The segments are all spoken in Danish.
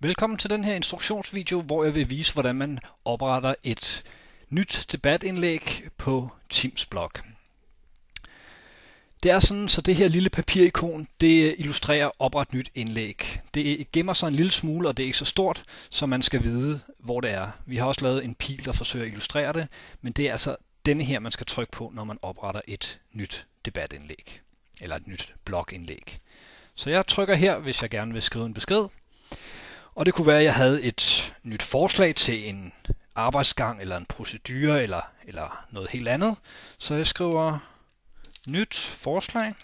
Velkommen til den her instruktionsvideo, hvor jeg vil vise, hvordan man opretter et nyt debatindlæg på Teams blog. Det er sådan, så det her lille papirikon, det illustrerer opret nyt indlæg. Det gemmer sig en lille smule, og det er ikke så stort, så man skal vide, hvor det er. Vi har også lavet en pil, der forsøger at illustrere det, men det er altså denne her, man skal trykke på, når man opretter et nyt debatindlæg, eller et nyt blogindlæg. Så jeg trykker her, hvis jeg gerne vil skrive en besked. Og det kunne være, at jeg havde et nyt forslag til en arbejdsgang, eller en procedure, eller, eller noget helt andet. Så jeg skriver nyt forslag.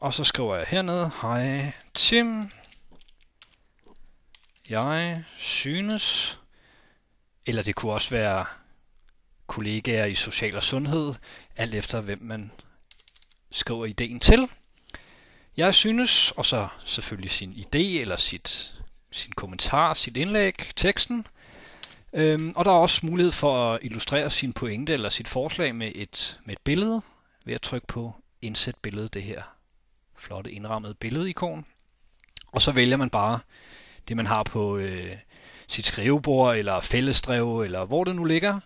Og så skriver jeg hernede, hej Tim, jeg synes, eller det kunne også være kollegaer i social og sundhed, alt efter hvem man skriver ideen til. Jeg synes, og så selvfølgelig sin idé eller sit, sin kommentar, sit indlæg, teksten. Øhm, og der er også mulighed for at illustrere sin pointe eller sit forslag med et, med et billede ved at trykke på indsæt billede, det her flotte indrammede billedeikon. Og så vælger man bare det, man har på øh, sit skrivebord eller fællesdrev eller hvor det nu ligger.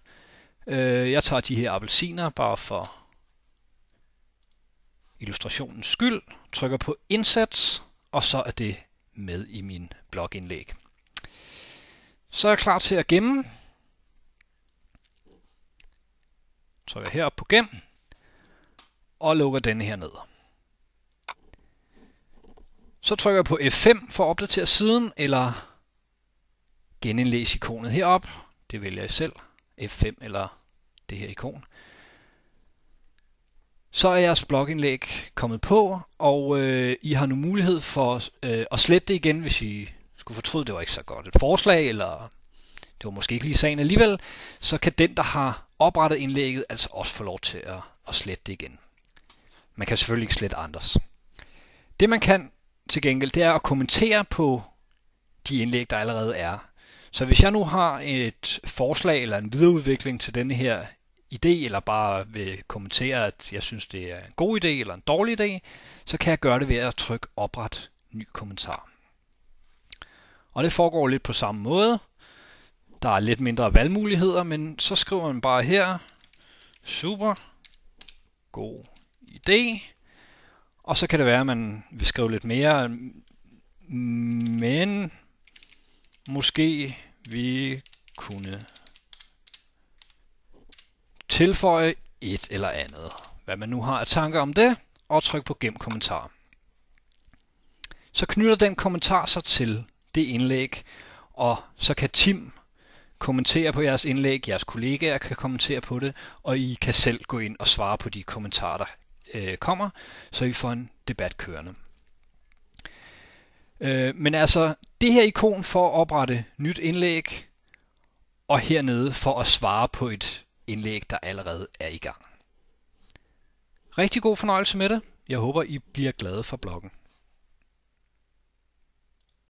Øh, jeg tager de her appelsiner bare for illustrationens skyld, trykker på indsæt, og så er det med i min blogindlæg. Så er jeg klar til at gemme. Trykker her på gem, og lukker denne her ned. Så trykker jeg på F5 for at opdatere siden, eller genindlæs ikonet herop. Det vælger jeg selv. F5 eller det her ikon så er jeres blogindlæg kommet på, og øh, I har nu mulighed for øh, at slette det igen, hvis I skulle fortryde, det var ikke så godt et forslag, eller det var måske ikke lige sagen alligevel, så kan den, der har oprettet indlægget, altså også få lov til at, at slette det igen. Man kan selvfølgelig ikke slette andres. Det man kan til gengæld, det er at kommentere på de indlæg, der allerede er. Så hvis jeg nu har et forslag eller en videreudvikling til denne her idé, eller bare vil kommentere, at jeg synes, det er en god idé eller en dårlig idé, så kan jeg gøre det ved at trykke opret ny kommentar. Og det foregår lidt på samme måde. Der er lidt mindre valgmuligheder, men så skriver man bare her, super, god idé. Og så kan det være, at man vil skrive lidt mere, men måske vi kunne tilføje et eller andet, hvad man nu har af tanker om det, og tryk på gem kommentar. Så knytter den kommentar sig til det indlæg, og så kan Tim kommentere på jeres indlæg, jeres kollegaer kan kommentere på det, og I kan selv gå ind og svare på de kommentarer, der øh, kommer, så I får en debat kørende. Øh, men altså, det her ikon for at oprette nyt indlæg, og hernede for at svare på et indlæg, der allerede er i gang. Rigtig god fornøjelse med det. Jeg håber, I bliver glade for bloggen.